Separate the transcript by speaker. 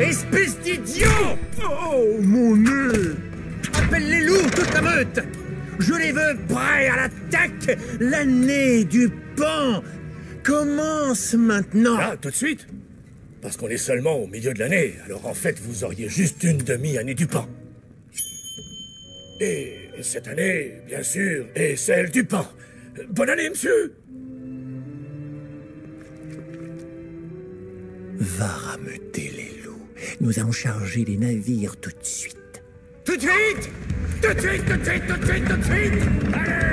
Speaker 1: Espèce d'idiot
Speaker 2: Oh, mon nez
Speaker 1: Appelle les loups, toute la meute Je les veux prêts à l'attaque L'année du pan commence maintenant
Speaker 3: Ah, tout de suite Parce qu'on est seulement au milieu de l'année, alors en fait, vous auriez juste une demi-année du pain. Et cette année, bien sûr, est celle du pain. Bonne année, monsieur
Speaker 1: Va rameuter les loups. Nous allons charger les navires tout de suite.
Speaker 3: Tout de suite! Tout de suite, tout de suite, tout de suite, tout de suite! Allez